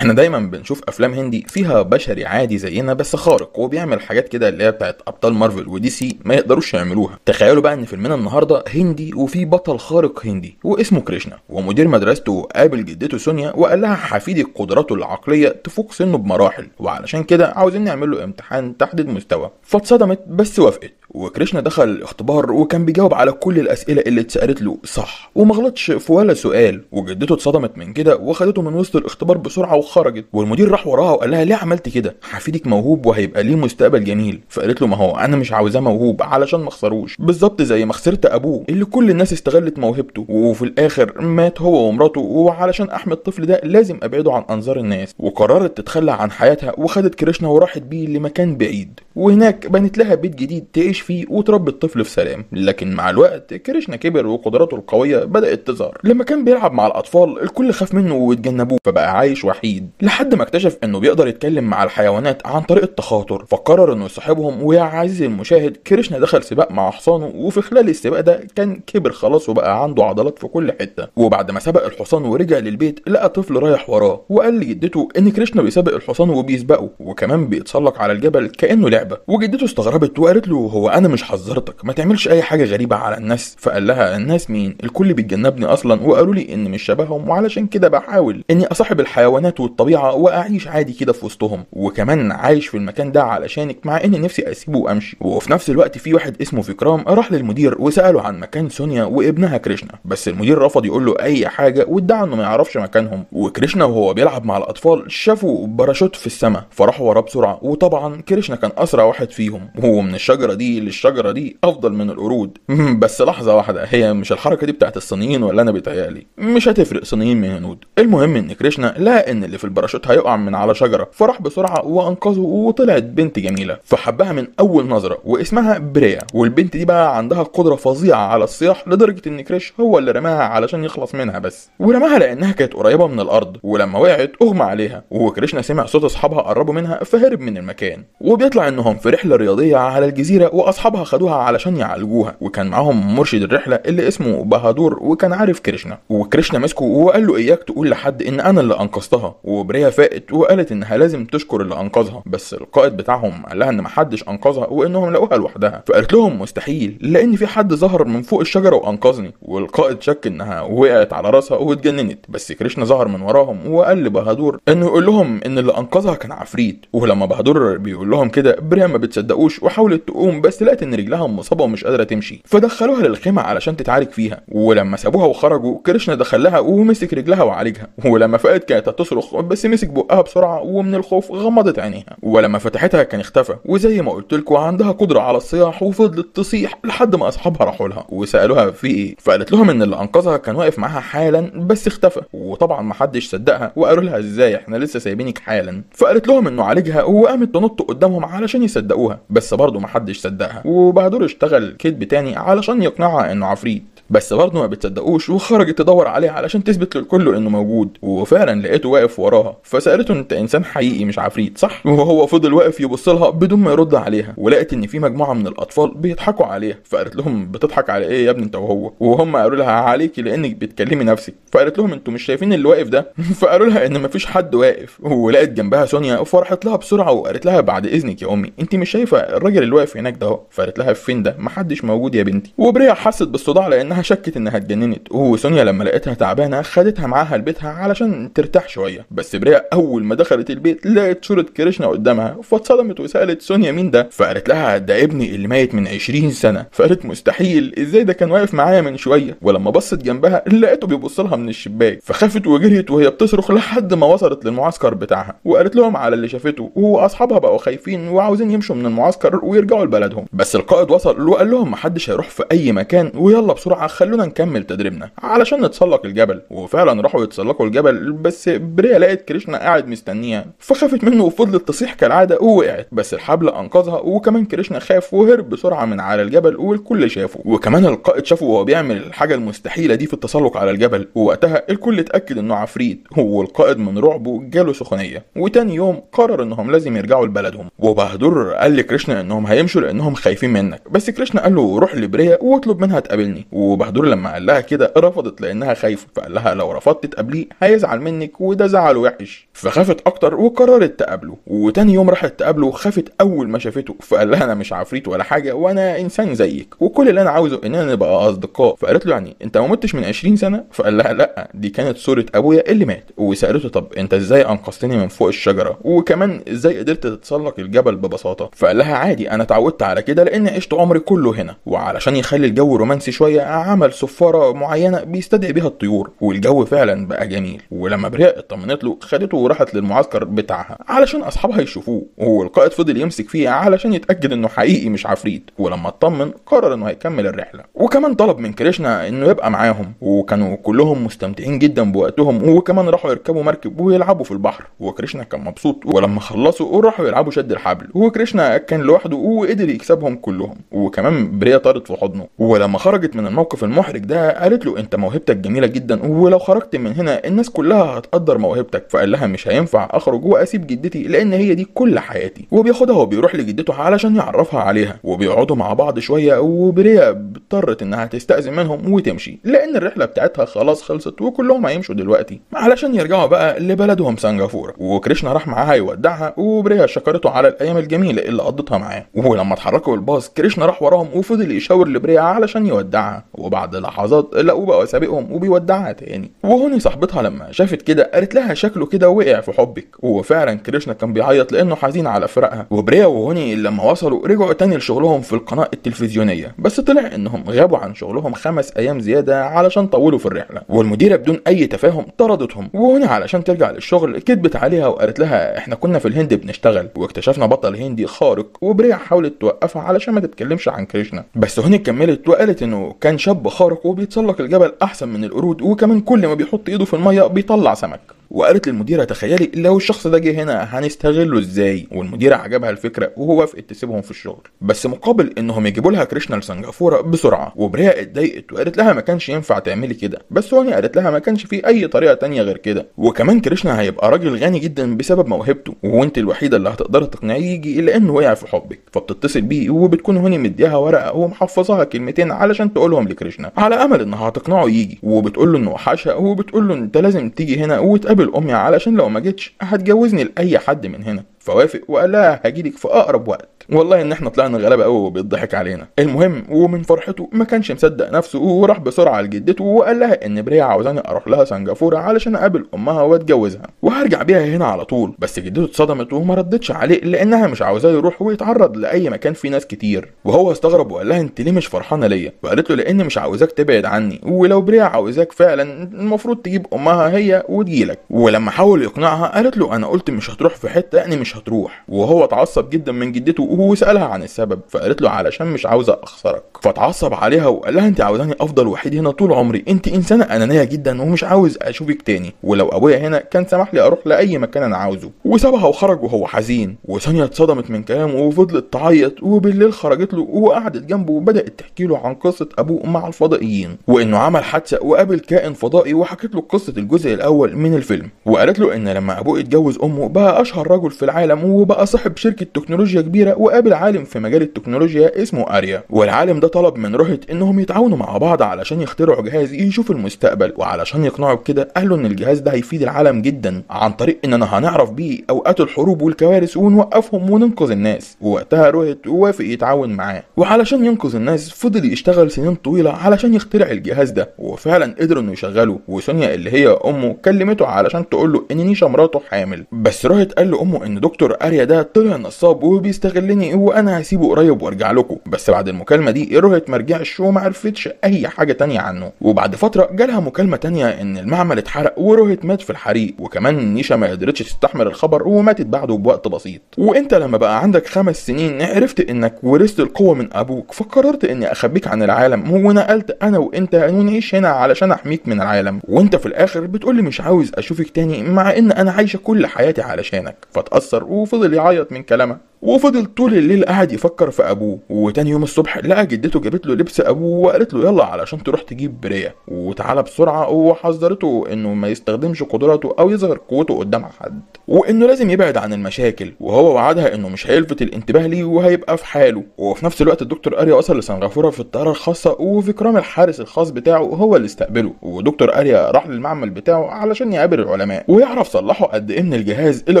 إحنا دايما بنشوف أفلام هندي فيها بشري عادي زينا بس خارق وبيعمل حاجات كده اللي هي بتاعت أبطال مارفل ودي سي ما يقدروش يعملوها. تخيلوا بقى إن فيلمنا النهارده هندي وفي بطل خارق هندي واسمه كريشنا. ومدير مدرسته قابل جدته سونيا وقال لها حفيدك قدراته العقلية تفوق سنه بمراحل وعلشان كده عاوزين نعمل له امتحان تحديد مستوى. فاتصدمت بس وافقت وكريشنا دخل الاختبار وكان بيجاوب على كل الأسئلة اللي اتسألت له. صح. وما غلطش في ولا سؤال وجدته اتصدمت من كده وخدته من وسط الاختبار بسرعة وخرجت. والمدير راح وراها وقال لها ليه عملت كده؟ حفيدك موهوب وهيبقى ليه مستقبل جميل. فقالت له ما هو أنا مش عاوزاه موهوب علشان ما اخسروش بالظبط زي ما خسرت أبوه اللي كل الناس استغلت موهبته. وفي الآخر مات هو ومراته وعلشان احمي الطفل ده لازم أبعده عن أنظار الناس. وقررت تتخلى عن حياتها وخدت كريشنا وراحت بيه لمكان بعيد. وهناك بنت لها بيت جديد تعيش فيه وتربي الطفل في سلام. لكن مع الوقت كريشنا كبر وقدراته القوية بدأت تظهر. لما كان بيلعب مع الأطفال الكل خاف منه واتجنبوه. فبقى عايش وحيد. لحد ما اكتشف إنه بيقدر يتكلم مع الحيوانات عن طريق التخاطر فقرر إنه يصاحبهم ويا عزيزي المشاهد كريشنا دخل سباق مع حصانه وفي خلال السباق ده كان كبر خلاص وبقى عنده عضلات في كل حتة. وبعد ما سبق الحصان ورجع للبيت لقى طفل رايح وراه وقال لجدته إن كريشنا بيسابق الحصان وبيسبقه وكمان بيتسلق على الجبل كأنه لعبة. وجدته استغربت وقالت له هو أنا مش حذرتك ما تعملش أي حاجة غريبة على الناس. فقال لها الناس مين؟ الكل بيتجنبني أصلا. وقالوا لي إن مش شبههم وعلشان كده بحاول إني أصاحب الحيوانات والطبيعه وأعيش عادي كده في وسطهم وكمان عايش في المكان ده علشانك مع إن نفسي أسيبه وأمشي. وفي نفس الوقت في واحد اسمه فيكرام راح للمدير وسأله عن مكان سونيا وابنها كريشنا. بس المدير رفض يقول له أي حاجة وادعى إنه ما يعرفش مكانهم. وكريشنا وهو بيلعب مع الأطفال شافوا باراشوت في السماء فراحوا وراه بسرعة. وطبعا كريشنا كان أسرع واحد فيهم. وهو من الشجرة دي للشجرة دي أفضل من القرود. بس لحظة واحدة هي مش الحركة دي بتاعت الصينيين ولا أنا بيتهيألي؟ مش هتفرق صينيين من هنود. المهم إن كريشنا لقى إن اللي في الباراشوت هيقع من على شجرة. فراح بسرعة وأنقذه وطلعت بنت جميلة. فحبها من أول نظرة واسمها بريا. والبنت دي بقى عندها قدرة فظيعة على الصياح لدرجة إن كريش هو اللي رماها علشان يخلص منها بس. ورماها لأنها كانت قريبة من الأرض. ولما وقعت أغمى عليها. وكريشنا سمع صوت أصحابها قربوا منها فهرب من المكان. وبيطلع إنهم في رحلة رياضية على الجزيرة وأصحابها خدوها علشان يعالجوها. وكان معاهم مرشد الرحلة اللي اسمه بهادور وكان عارف كريشنا. وكريشنا مسكه وقال له إياك تقول لحد إن أنا اللي أنقذتها. وبريا فاقت وقالت إنها لازم تشكر اللي أنقذها. بس القائد بتاعهم قال لها إن محدش أنقذها وإنهم لقوها لوحدها. فقالت لهم مستحيل لأن في حد ظهر من فوق الشجرة وأنقذني. والقائد شك إنها وقعت على راسها واتجننت. بس كريشنا ظهر من وراهم وقال لبهادور إنه يقول لهم إن اللي أنقذها كان عفريت. ولما بهادور بيقول لهم كده بريا ما بتصدقوش وحاولت تقوم بس لقت إن رجلها مصابه ومش قادرة تمشي. فدخلوها للخيمة علشان تتعالج فيها. ولما سابوها وخرجوا كريشنا دخلها ومسك رجلها وعالجها. ولما فقت كانت هتصرخ بس مسك بقها بسرعة ومن الخوف غمضت عينيها. ولما فتحتها كان اختفى وزي ما قلت لكم عندها قدرة على الصياح وفضلت تصيح لحد ما أصحابها راحوا لها. وسألوها في إيه؟ فقالت لهم إن اللي أنقذها كان واقف معاها حالا بس اختفى. وطبعا ما حدش صدقها وقالوا لها إزاي؟ إحنا لسه سايبينك حالا. فقالت لهم إنه عالجها وقامت تنط قدامهم علشان يصدقوها. بس برضه ما حدش صدقها. وبهدور اشتغل كذب تاني علشان يقنعها إنه عفريت. بس برضه ما بتصدقوش وخرجت تدور عليه علشان تثبت للكل إنه موجود. وفعلا لقيته واقف وراها. فسألته أنت إنسان حقيقي مش عفريت صح؟ وهو فضل واقف يبص لها بدون ما يرد عليها. ولقت إن في مجموعة من الأطفال بيضحكوا عليها. فقالت لهم بتضحك على إيه يا ابني أنت وهو؟ وهم قالوا لها عليكي لأنك بتكلمي نفسك. فقالت لهم أنتوا مش شايفين اللي واقف ده؟ فقالوا لها إن مفيش حد واقف. ولقت جنبها سونيا فراحت لها بسرعة وقالت لها بعد إذنك يا أمي أنت مش شايفة الراجل اللي واقف هناك ده فقالت لها فين ده؟ محدش موجود يا بنتي. وبريا حست بالصداع لأنها شكت إنها اتجننت وسونيا لما لقيتها تعبانة خدتها معاها لبيتها علشان ترتاح شوية. بس بريا أول ما دخلت البيت لقت صورة كريشنا قدامها فاتصدمت وسألت سونيا مين ده؟ فقالت لها ده ابني اللي ميت من 20 سنة. فقالت مستحيل إزاي ده كان واقف معايا من شوية؟ ولما بصت جنبها لقيته بيبص لها من الشباك. فخافت وجريت وهي بتصرخ لحد ما وصلت للمعسكر بتاعها وقالت لهم على اللي شافته واصحابها بقوا خايفين وعاوزين يمشوا من المعسكر ويرجعوا لبلدهم. بس القائد وصل وقال لهم محدش هيروح في أي مكان ويلا بسرعة خلونا نكمل تدريبنا علشان نتسلق الجبل. وفعلا راحوا يتسلقوا الجبل بس بريا لقت كريشنا قاعد مستنيها. فخافت منه وفضلت تصيح كالعادة ووقعت. بس الحبل أنقذها وكمان كريشنا خاف وهرب بسرعة من على الجبل والكل شافه. وكمان القائد شافه وهو بيعمل الحاجة المستحيلة دي في التسلق على الجبل. ووقتها الكل اتأكد إنه عفريت. والقائد من رعبه جاله سخونية. وتاني يوم قرر إنهم لازم يرجعوا لبلدهم. وبهدور قال لكريشنا إنهم هيمشوا لأنهم خايفين منك. بس كريشنا قال له روح لبريا واطلب منها تقابلني. وبهدور لما قال لها كده رفضت لأنها خايفة فقال لها لو رفضت تقابليه هيزعل منك وده زعل وحش. فخافت أكتر وقررت تقابله وتاني يوم راحت تقابله وخافت أول ما شافته فقال لها أنا مش عفريت ولا حاجة وأنا إنسان زيك وكل اللي أنا عاوزه اننا نبقى أصدقاء. فقالت له يعني أنت ما متش من 20 سنة؟ فقال لها لأ دي كانت صورة أبويا اللي مات. وسألته طب أنت إزاي أنقذتني من فوق الشجرة؟ وكمان إزاي قدرت تتسلق الجبل ببساطة؟ فقال لها عادي أنا اتعودت على كده لأن عشت عمري كله هنا. وعلشان يخلي الجو رومانسي شوية عمل صفاره معينة بيستدعي بيها الطيور والجو فعلا بقى جميل. ولما بريا اطمنت له خدته وراحت للمعسكر بتاعها علشان أصحابها يشوفوه. والقائد فضل يمسك فيه علشان يتأكد إنه حقيقي مش عفريت. ولما اطمن قرر إنه هيكمل الرحلة. وكمان طلب من كريشنا إنه يبقى معاهم. وكانوا كلهم مستمتعين جدا بوقتهم وكمان راحوا يركبوا مركب ويلعبوا في البحر. وكريشنا كان مبسوط ولما خلصوا راحوا يلعبوا شد الحبل. وكريشنا كان لوحده وقدر يكسبهم كلهم. وكمان بريا طارت في حضنه. ولما خرجت من الموقف المحرج ده قالت له انت موهبتك جميلة جدا ولو خرجت من هنا الناس كلها هتقدر موهبتك فقال لها مش هينفع أخرج وأسيب جدتي لأن هي دي كل حياتي. وبياخدها وبيروح لجدته علشان يعرفها عليها. وبيقعدوا مع بعض شوية وبريا اضطرت إنها تستأذن منهم وتمشي لأن الرحلة بتاعتها خلاص خلصت وكلهم هيمشوا دلوقتي. علشان يرجعوا بقى لبلدهم سنغافورة. وكريشنا راح معاها يودعها وبريا شكرته على الأيام الجميلة اللي قضتها معاه. ولما اتحركوا الباص كريشنا راح وراهم وفضل يشاور لبريا علشان يودعها. وبعد لحظات لقوه بقى سابقهم وبيودعها تاني. وهوني صاحبتها لما شافت كده قالت لها شكله كده وقع في حبك. وفعلا كريشنا كان بيعيط لأنه حزين على فراقها. وبريا وهوني لما وصلوا رجعوا تاني لشغلهم في القناة التلفزيونية. بس طلع إنهم غابوا عن شغلهم خمس أيام زيادة علشان طولوا في الرحلة. والمديرة بدون أي تفاهم طردتهم. وهنا علشان ترجع للشغل كدبت عليها وقالت لها إحنا كنا في الهند بنشتغل. واكتشفنا بطل هندي خارق. وبريا حاولت توقفها علشان ما تتكلمش عن كريشنا. بس هوني كملت وقالت إنه كان خارق وبيتسلق الجبل أحسن من القرود وكمان كل ما بيحط إيده في المية بيطلع سمك. وقالت للمديرة تخيلي لو الشخص ده جه هنا هنستغله إزاي؟ والمديرة عجبها الفكرة وهو وافقت تسيبهم في الشغل. بس مقابل إنهم يجيبوا لها كريشنا لسنغافوره بسرعة وبريا اتضايقت وقالت لها ما كانش ينفع تعملي كده. بس هوني قالت لها ما كانش في أي طريقة تانية غير كده. وكمان كريشنا هيبقى راجل غني جدا بسبب موهبته وأنت الوحيدة اللي هتقدري تقنعيه يجي لأنه وقع في حبك. فبتتصل بيه وبتكون هوني مديها ورقة ومحفظاها كلمتين علشان تقولهم لكريشنا. على أمل إنها هتقنعه يجي وبتقول له إنه وحشها وبتقول له إنت لازم تيجي هنا وتقابل امي علشان لو ما جيتش هتجوزني لأي حد من هنا. فوافق وقال لها هجيلك في أقرب وقت. والله إن إحنا طلعنا غلابة قوي وبيضحك علينا. المهم ومن فرحته ما كانش مصدق نفسه وراح بسرعة لجدته وقال لها إن بريا عاوزاني أروح لها سنغافورة علشان أقابل أمها وأتجوزها. وهرجع بيها هنا على طول. بس جدته اتصدمت وما ردتش عليه لأنها مش عاوزاه يروح ويتعرض لأي مكان فيه ناس كتير. وهو استغرب وقال لها أنت ليه مش فرحانة ليا؟ وقالت له لأن مش عاوزاك تبعد عني. ولو بريا عاوزاك فعلا المفروض تجيب أمها هي وتجيلك. ولما حاول يقنعها قالت له أنا قلت مش هتروح في حتة يعني مش هتروح. وهو اتعصب جدا من جدته وهو سألها عن السبب فقالت له علشان مش عاوزة أخسرك. فتعصب عليها وقال لها أنت عاوزاني أفضل وحيد هنا طول عمري. أنت إنسانة أنانية جدا ومش عاوز أشوفك تاني. ولو أبويا هنا كان سمح لي أروح لأي مكان أنا عاوزه. وسابها وخرج وهو حزين. وثانية اتصدمت من كلامه وفضلت تعيط. وبالليل خرجت له وقعدت جنبه وبدأت تحكي له عن قصة أبوه مع الفضائيين. وإنه عمل حادثة وقابل كائن فضائي وحكت له قصة الجزء الأول من الفيلم. وقالت له إن لما أبوه اتجوز أمه بقى أشهر رجل في العالم وبقى صاحب شركة تكنولوجيا كبيرة وقابل عالم في مجال التكنولوجيا اسمه أريا. والعالم ده طلب من روهيت إنهم يتعاونوا مع بعض علشان يخترعوا جهاز يشوف المستقبل. وعلشان يقنعوا بكده قالوا إن الجهاز ده هيفيد العالم جدا عن طريق إننا هنعرف بيه أوقات الحروب والكوارث ونوقفهم وننقذ الناس. ووقتها روهيت وافق يتعاون معاه. وعلشان ينقذ الناس فضل يشتغل سنين طويلة علشان يخترع الجهاز ده. وفعلا قدر إنه يشغله. وسونيا اللي هي أمه كلمته علشان تقول له إن نيشا مراته حامل. بس روهيت قال لأمه إن دكتور أريا ده طلع نصاب وبيستغلني وأنا هسيبه قريب وأرجع لكم. بس بعد المكالمة دي روهيت ما رجعش وما عرفتش أي حاجة تانية عنه. وبعد فترة جالها مكالمة تانية إن المعمل اتحرق وروهيت مات في الحريق. وكمان نيشا ما قدرتش تستحمل الخبر وماتت بعده بوقت بسيط. وإنت لما بقى عندك خمس سنين عرفت إنك ورثت القوة من أبوك. فقررت إني أخبيك عن العالم. ونقلت أنا وإنت ونعيش هنا علشان أحميك من العالم. وإنت في الآخر بتقولي مش عاوز أشوفك تاني مع إن أنا عايشة كل حياتي علشانك. فتأثر وفضل يعيط من كلامها وفضل طول الليل قاعد يفكر في أبوه وتاني يوم الصبح لقى جدته جابت له لبس أبوه وقالت له يلا علشان تروح تجيب بريا وتعالى بسرعة وحذرته إنه ما يستخدمش قدراته أو يظهر قوته قدام حد. وإنه لازم يبعد عن المشاكل وهو وعدها إنه مش هيلفت الانتباه ليه وهيبقى في حاله. وفي نفس الوقت الدكتور أريا وصل لسنغافورة في الطيارة الخاصة وفكرام الحارس الخاص بتاعه هو اللي استقبله. ودكتور أريا راح للمعمل بتاعه علشان يقابل العلماء ويعرف صلحوا قد إيه من الجهاز اللي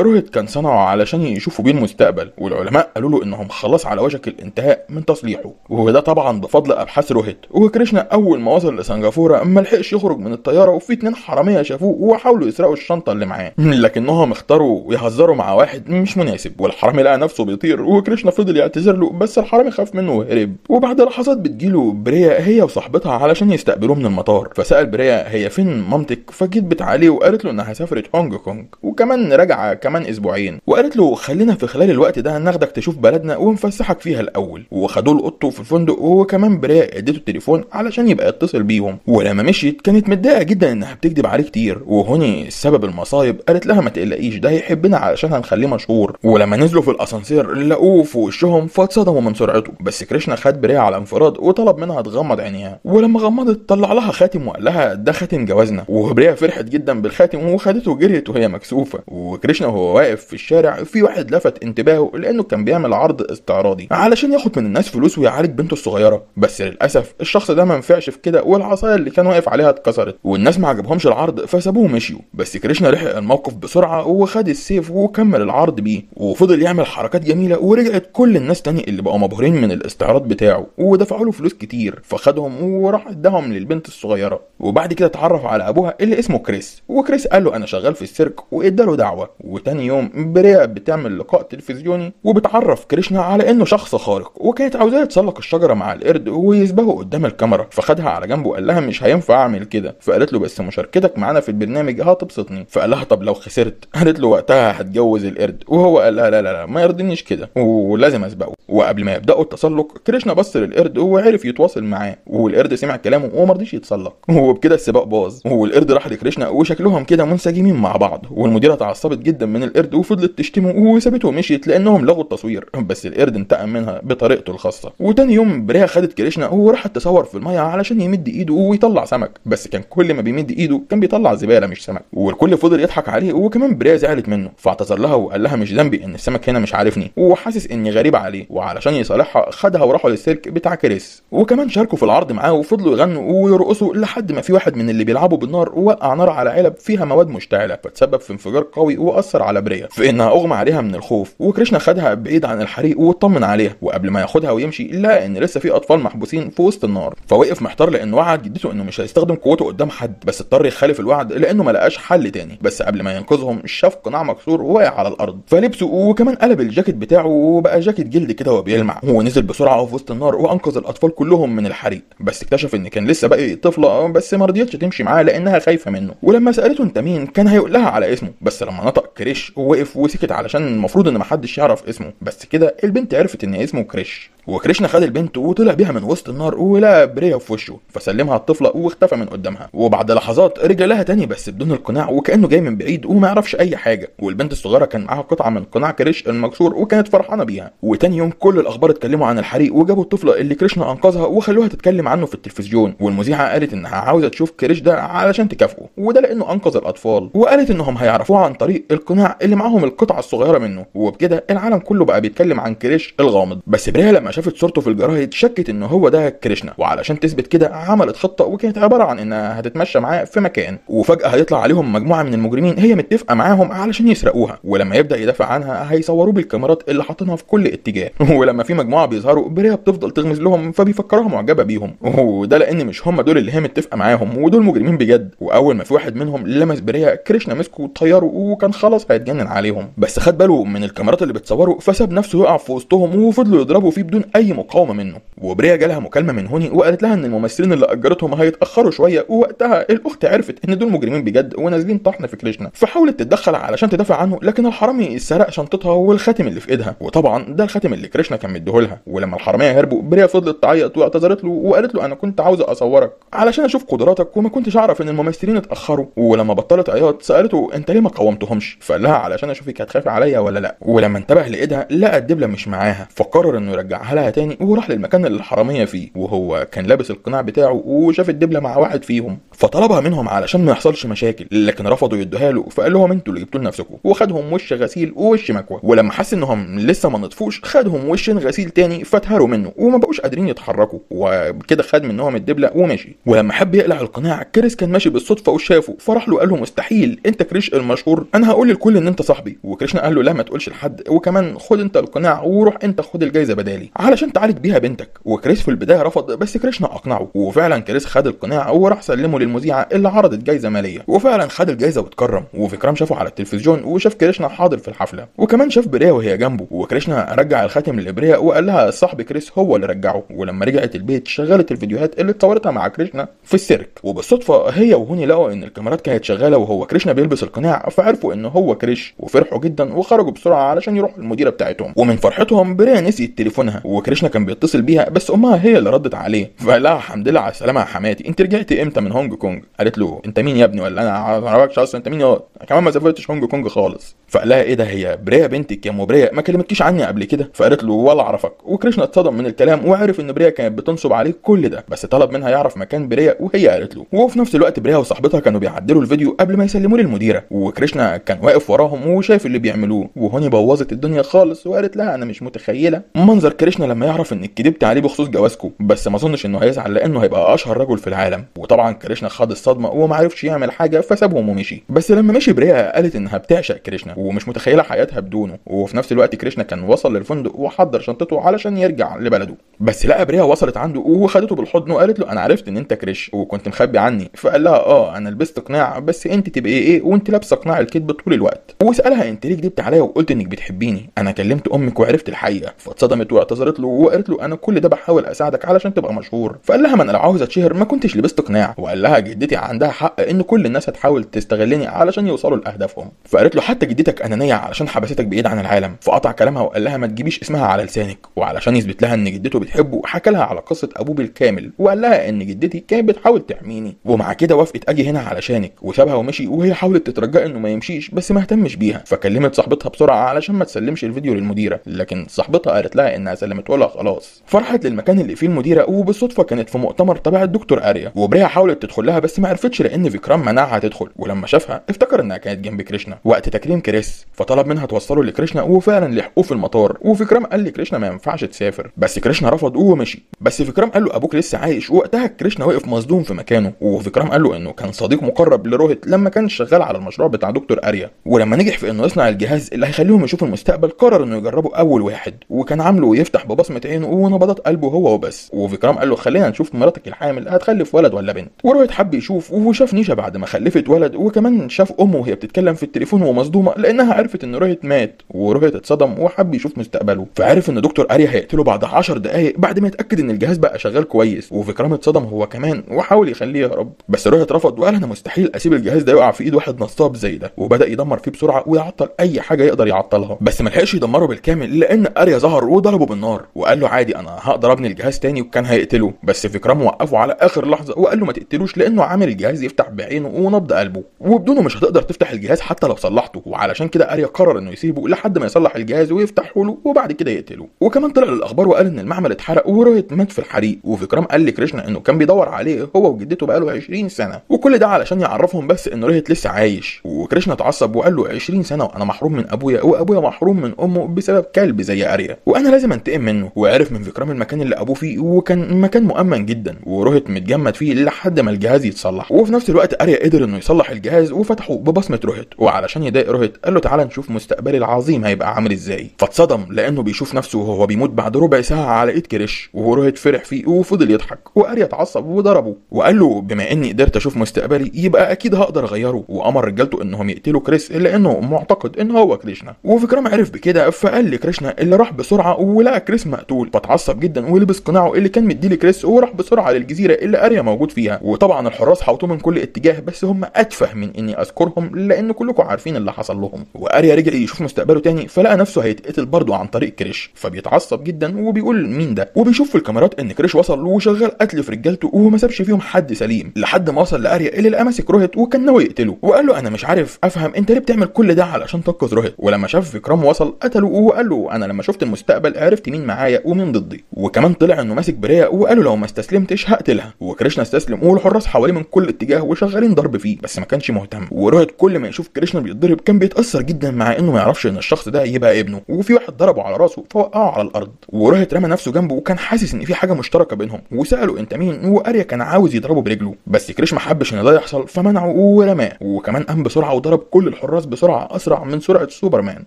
روهيت كان صنعه علشان يشوفوا بيه المستقبل. والعلماء قالوا له إنهم خلاص على وشك الانتهاء من تصليحه. وده طبعا بفضل أبحاث روهيت. وكريشنا أول ما وصل لسنغافورة ما لحقش يخرج من الطيارة وفي اتنين حرامية شافوه وحاولوا يسرقوا الشنطة اللي معاه. لكنهم اختاروا يهزروا مع واحد مش مناسب. والحرامي لقى نفسه بيطير وكريشنا فضل يعتذر له بس الحرامي خاف منه وهرب. وبعد لحظات بتجيله بريا هي وصاحبتها علشان يستقبلوه من المطار. فسأل بريا هي فين مامتك؟ فكدبت عليه وقالت له إنها سافرت هونج كونج. وكمان راجعه كمان أسبوعين. وقالت له خلينا في خلال الوقت ده ناخدك تشوف بلدنا ونفسحك فيها الأول. وخدوه لاوضته في الفندق وكمان بريا اديته التليفون علشان يبقى يتصل بيهم. ولما مشيت كانت متضايقة جدا إنها بتكذب عليه كتير. وهوني سبب المصايب قالت لها ما تقلقيش ده هيحبنا علشان هنخليه مشهور. ولما نزلوا في الأسانسير لقوه في وشهم فاتصدموا من سرعته. بس كريشنا خد بريا على انفراد وطلب منها تغمض عينيها. ولما غمضت طلع لها خاتم وقال لها ده خاتم جوازنا. وبريا فرحت جدا بالخاتم وخدته وجريت وهي مكسوفة. وكريشنا وهو واقف في الشارع في واحد لفت انتباهه لأنه كان بيعمل عرض استعراضي علشان ياخد من الناس فلوس ويعالج بنته الصغيرة. بس للأسف الشخص ده ما نفعش في كده والعصاية اللي كان واقف عليها اتكسرت والناس ما عجبهمش العرض فسابوه ومشيوا. بس كريشنا لحق الموقف بسرعة وخد السيف وكمل العرض بيه وفضل يعمل حركات جميلة ورجعت كل الناس تاني اللي بقوا مبهورين من الاستعراض بتاعه ودفعوا له فلوس كتير. فخدهم وراح اداهم للبنت الصغيرة وبعد كده اتعرف على أبوها اللي اسمه كريس. وكريس قال له أنا شغال في السيرك واداله دعوة. وتاني يوم بريا بتعمل لقاء تلفزيوني وبتعرف كريشنا على إنه شخص خارق وكانت عاوزاه يتسلق الشجرة مع القرد ويسبقه قدام الكاميرا فخدها على جنبه وقال لها مش هينفع أعمل كده فقالت له بس مشاركتك معانا في البرنامج هتبسطني فقال لها طب لو خسرت قالت له وقتها هتجوز القرد وهو قال لها لا لا لا ما يرضينيش كده ولازم أسبقه وقبل ما يبدأوا التسلق كريشنا بص للقرد وعرف يتواصل معاه والقرد سمع كلامه وما رضيش يتسلق وبكده السباق باظ والقرد راح لكريشنا وشكلهم كده منسجمين مع بعض والمديرة اتعصبت جدا من القرد وفضلت تشتمه وسابته ومشيت لأنهم لغوا التصوير بس القرد انتقم منها بطريقته الخاصة. وتاني يوم بريا خدت كريشنا وراحت تصور في المية علشان يمد ايده ويطلع سمك. بس كان كل ما بيمد ايده كان بيطلع زبالة مش سمك. والكل فضل يضحك عليه وكمان بريا زعلت منه. فاعتذر لها وقال لها مش ذنبي إن السمك هنا مش عارفني. وحاسس إني غريب عليه. وعلشان يصالحها خدها وراحوا للسيرك بتاع كريس. وكمان شاركوا في العرض معاه وفضلوا يغنوا ويرقصوا لحد ما في واحد من اللي بيلعبوا بالنار وقع نار على علب فيها مواد مشتعلة. فتسبب في انفجار قوي وأثر على بريا في انها أغمى عليها من الخوف. وكريشنا خدها بعيد عن الحريق واطمن عليها. وقبل ما ياخدها ويمشي لقى إن لسه في أطفال محبوسين في وسط النار. فوقف محتار لأنه وعد جدته إنه مش هيستخدم قوته قدام حد بس اضطر يخالف الوعد لأنه ما لقاش حل تاني. بس قبل ما ينقذهم شاف قناع مكسور وواقع على الأرض. فلبسه وكمان قلب الجاكيت بتاعه وبقى جاكيت جلد كده وبيلمع. ونزل بسرعة في وسط النار وأنقذ الأطفال كلهم من الحريق. بس اكتشف إن كان لسه باقي طفلة بس ما رضيتش تمشي معاه لأنها خايفة منه. ولما سألته أنت مين كان هيقول لها على اسمه. بس لما نطق كريش وقف وسكت علشان المفروض إن محدش يعرف اسمه. بس كده البنت عرفت إن اسمه كريش. وكريشنا خد البنت وطلع بيها من وسط النار ولقى بريا في وشه فسلمها الطفلة واختفى من قدامها. وبعد لحظات رجع لها تاني بس بدون القناع وكأنه جاي من بعيد وما يعرفش أي حاجة. والبنت الصغيرة كان معاها قطعة من قناع كريش المكسور وكانت فرحانة بيها. وتاني يوم كل الأخبار اتكلموا عن الحريق وجابوا الطفلة اللي كريشنا أنقذها وخلوها تتكلم عنه في التلفزيون. والمذيعة قالت إنها عاوزة تشوف كريش ده علشان تكافئه وده لأنه أنقذ الأطفال. وقالت إنهم هيعرفوه عن طريق القناع اللي معاهم القطعة الصغيرة منه. وبكده العالم كله بقى بيتكلم عن كريش الغامض. بس بريا لما شافت صورته في الجرايد شكت إن هو ده كريشنا. وعلشان تثبت كده عملت خطة وكانت عبارة عن إنها هتتمشى معاه في مكان. وفجأة هيطلع عليهم مجموعة من المجرمين هي متفقة معاهم علشان يسرقوها. ولما يبدأ يدافع عنها هيصوروه بالكاميرات اللي حاطينها في كل اتجاه. ولما في مجموعة بيظهروا بريا بتفضل تغمز لهم فبيفكرها معجبة بيهم. وده لأن مش هم دول اللي هي متفقة معاهم ودول مجرمين بجد. وأول ما في واحد منهم لمس بريا كريشنا مسكه وطيره وكان خلاص هيتجنن عليهم. بس خد باله من الكاميرات اللي بتصوره فساب نفسه يقع في وسطهم وفضلوا يضربوا فيه بدون بدون أي مقاومة منه. وبريا جالها مكالمة من هوني وقالت لها إن الممثلين اللي أجرتهم هيتأخروا شوية ووقتها الأخت عرفت إن دول مجرمين بجد ونازلين طحن في كريشنا. فحاولت تتدخل علشان تدافع عنه لكن الحرامي سرق شنطتها والخاتم اللي في إيدها. وطبعا ده الخاتم اللي كريشنا كان مديهولها ولما الحرامية هربوا بريا فضلت تعيط واعتذرت له وقالت له أنا كنت عاوزه أصورك علشان أشوف قدراتك وما كنتش أعرف إن الممثلين اتأخروا. ولما بطلت عياط سألته أنت ليه ما قاومتهمش؟ فقال لها علشان أشوفك هتخافي عليا ولا لأ. ولما انتبه لإيدها لقى الدبلة مش معاها فقرر إنه يرجعها لها تاني وراح للمكان اللي الحرامية فيه وهو كان لابس القناع بتاعه وشاف الدبلة مع واحد فيهم فطلبها منهم علشان ما يحصلش مشاكل لكن رفضوا يدوها له فقال لهم أنتوا اللي جبتوا لنفسكم وخدهم وش غسيل ووش مكوى ولما حس انهم لسه ما نطفوش خدهم وشين غسيل تاني فاتهروا منه وما بقوش قادرين يتحركوا وكده خد منهم الدبلة ومشي. ولما حب يقلع القناع كريس كان ماشي بالصدفة وشافه فراح له قال له مستحيل انت كريش المشهور أنا هقول للكل ان انت صاحبي. وكريشنا قال له لا ما تقولش لحد وكمان خد انت القناع وروح انت خد الجايزة بدالي. علشان تعالج بيها بنتك. وكريس في البداية رفض بس كريشنا أقنعه. وفعلا كريس خد القناع وراح سلمه للمذيعة اللي عرضت جايزة مالية. وفعلا خد الجايزة واتكرم. وفكرام شافه على التلفزيون وشاف كريشنا حاضر في الحفلة. وكمان شاف بريا وهي جنبه. وكريشنا رجع الخاتم لبريا وقال لها صاحب كريس هو اللي رجعه. ولما رجعت البيت شغلت الفيديوهات اللي اتصورتها مع كريشنا في السيرك. وبالصدفة هي وهوني لقوا إن الكاميرات كانت شغالة وهو كريشنا بيلبس القناع فعرفوا ان هو كريش. وفرحوا جدا وخرجوا بسرعة علشان يروحوا المديرة بتاعتهم. ومن فرحتهم بريا نسيت تليفونها. وكريشنا كان بيتصل بيها بس أمها هي اللي ردت عليه. فقال لها الحمد لله على السلامة يا حماتي. أنت رجعتي إمتى من هونج كونج؟ قالت له أنت مين يا ابني؟ ولا أنا ما أعرفكش أصلا. أنت مين يا كمان ما سافرتش هونج كونج خالص. فقال لها إيه ده؟ هي بريا بنتك يا ام بريا؟ ما كلمتكيش عني قبل كده. فقالت له ولا أعرفك. وكريشنا اتصدم من الكلام وعرف إن بريا كانت بتنصب عليه كل ده بس طلب منها يعرف مكان بريا وهي قالت له. وفي نفس الوقت بريا وصاحبتها كانوا بيعدلوا الفيديو قبل ما يسلموه للمديره وكريشنا كان واقف وراهم وشايف اللي بيعملوه. وهوني بوظت الدنيا خالص وقالت لها أنا مش متخيلة. منظر كريشنا لما يعرف انك كدبت عليه بخصوص جوازكم بس ما أظنش إنه هيزعل لأنه هيبقى أشهر رجل في العالم. وطبعا كريشنا خد الصدمة وما عرفش يعمل حاجة فسابهم ومشي. بس لما مشي بريا قالت إنها بتعشق كريشنا ومش متخيلة حياتها بدونه. وفي نفس الوقت كريشنا كان وصل للفندق وحضر شنطته علشان يرجع لبلده. بس لقى بريا وصلت عنده وخدته بالحضن وقالت له أنا عرفت إن أنت كريش وكنت مخبي عني. فقال لها آه أنا لبست قناع بس أنت تبقي إيه وأنت لابسة قناع الكذب طول الوقت. وسألها أنت ليه كدبت عليا وقلت إنك بتحبيني؟ أنا كلمت أمك وعرفت الحقيقة. فاتصدمت واعتذرت له وقالت له أنا كل ده بحاول أساعدك علشان تبقى مشهور. فقال لها ما أنا لو عاوز اتشهر ما كنتش لبست قناع. وقال لها جدتي عندها حق إن كل الناس هتحاول تستغلني علشان يوصلوا لأهدافهم. فقالت له حتى جدتك أنانية علشان حبستك بعيد عن العالم. فقطع كلامها وقال لها ما تجيبيش اسمها على لسانك. وعلشان يثبت لها إن جدته بتحبه حكى لها على قصة أبوه بالكامل. وقال لها إن جدتي كانت بتحاول تحميني. ومع كده وافقت أجي هنا علشانك. وسابها ومشي وهي حاولت تترجى إنه ما يمشيش بس ما اهتمش بيها. فكلمت صاحبتها بسرعة علشان ما تسلمش الفيديو للمديرة. لكن صاحبتها قالت لها إنها سلمته لها خلاص. فراحت للمكان اللي فيه المديرة وبالصدفة كانت في مؤتمر تبع الدكتور أريا. وبريا حاولت تدخل لها بس ما عرفتش لأن فيكرام منعها تدخل. ولما شافها افتكر إنها كانت جنب كريشنا. وقت تكريم كريس فطلب منها توصله لكريشنا وفعلا لحقوه في المطار. وفيكرام قال لكريشنا ما ينفعش تسافر. بس كريشنا رفض ومشي. بس فيكرام قال له أبوك لسه عايش. ووقتها كريشنا وقف مصدوم في مكانه. وفيكرام قال له إنه كان صديق مقرب لروهيت لما كان شغال على المشروع بتاع دكتور أريا. ولما نجح في إنه يصنع الجهاز اللي هيخليهم يشوفوا المستقبل قرر إنه يجربه أول واحد. وكان عامله يفتح ببصمه عينه ونبضات قلبه هو وبس. وفيكرام قال له خلينا نشوف مراتك الحامل هتخلف ولد ولا بنت؟ وروهيت حب يشوف وشاف نيشا بعد ما خلفت ولد وكمان شاف أمه وهي بتتكلم في التليفون ومصدومة لأنها عرفت إن روهيت مات. وروهيت اتصدم وحب يشوف مستقبله. فعرف إن دكتور أريا هيقتله بعد 10 دقائق بعد ما يتأكد إن الجهاز بقى شغال كويس. وفيكرام اتصدم هو كمان وحاول يخليه يهرب. بس روهيت رفض وقال أنا مستحيل أسيب الجهاز ده يقع في إيد واحد نصاب زي ده. وبدأ يدمر فيه بسرعة ويعطل أي حاجة يقدر يعطلها. بس ما لحقش يدمره بالكامل لأن أريا ظهر وضربه بالنار. وقال له عادي أنا هقدر أبني الجهاز تاني وكان هيقتله. بس فيكرام وقفه على آخر لحظة وقال له ما تقتلوش لأنه عامل الجهاز يفتح بعينه ونبض قلبه. وبدونه مش هتقدر تفتح الجهاز حتى لو صلحته. وعلشان كده أريا قرر إنه يسيبه لحد ما يصلح الجهاز ويفتحه له وبعد كده يقتله. وكمان طلع للأخبار وقال إن المعمل اتحرق وروهيت مات في الحريق. وفيكرام قال لكريشنا إنه كان بيدور عليه هو وجدته بقاله 20 سنة. وكل ده علشان يعرفهم بس ان روهيت لسه عايش. وكريشنا اتعصب وقال له 20 سنة وأنا محروم من أبويا وأبويا محروم من أمه بسبب كلب زي أريا. وأنا لازم أنتقم منه وعرف من فيكرام المكان اللي أبوه فيه وكان مكان مؤمن جدا وروهيت متجمد فيه لحد ما الجهاز يتصلح. وفي نفس الوقت أريا قدر إنه يصلح الجهاز وفتحه ببصمة روهيت وعلشان يضايق روهيت قال له تعالى نشوف مستقبلي العظيم هيبقى عامل إزاي. فاتصدم لأنه بيشوف نفسه وهو بيموت بعد ربع ساعة على إيد كريش. وروهيت فرح فيه وفضل يضحك. وأريا اتعصب وضربه. وقال له بما إني قدرت أشوف مستقبلي يبقى أكيد هقدر أغيره. وأمر رجالته إنهم يقتلوا كريس لأنه معتقد إن هو كريشنا. وفيكرام عرف بكده فقال لكريشنا اللي راح بسرعة ولقى كريس مقتول. فتعصب جدا ولبس قناعه اللي كان مديه لكريس وراح بسرعة للجزيرة اللي أريا موجود فيها. وطبعا الحراس حوطوه من كل اتجاه بس هم أتفه من إني أذكرهم لأن كلكم عارفين اللي حصل لهم. وأريا رجع يشوف مستقبله تاني فلقى نفسه هيتقتل برضه عن طريق كريش فبيتعصب جدا وبيقول مين ده؟ وبيشوف في الكاميرات إن كريش وصل وشغال قتل في رجالته وما سابش فيهم حد سليم. لحد ما وصل لأريا اللي لقى ماسك روهيت وكان ناوي يقتله. وقال له أنا مش عارف أفهم أنت ليه بتعمل كل ده علشان تنقذ روهيت؟ ولما شاف فيكرام وصل قتله وقال له أنا لما شفت المستقبل عرفت مين معايا ومين ضدي. وكمان طلع إنه ماسك بريا وقال له لو ما استسلمتش هقتلها. وكريشنا استسلم والحراس حواليه من كل اتجاه وشغالين ضرب فيه بس ما كانش مهتم. وروهيت كل ما يشوف كريشنا بيتضرب كان بيتأثر جدا مع إنه ما يعرفش إن الشخص ده يبقى ابنه. وفي واحد ضربه على راسه فوقعه على الأرض. وروهيت رمى نفسه جنبه وكان حاسس إن في حاجة مشتركة بينهم. وساله أنت مين؟ وأريا كان عاوز يضربه برجله. بس كريش ما حبش إن ده يحصل فمنعه ورماه. وكمان قام بسرعة وضرب كل الحراس بسرعة أسرع من سرعة سوبرمان.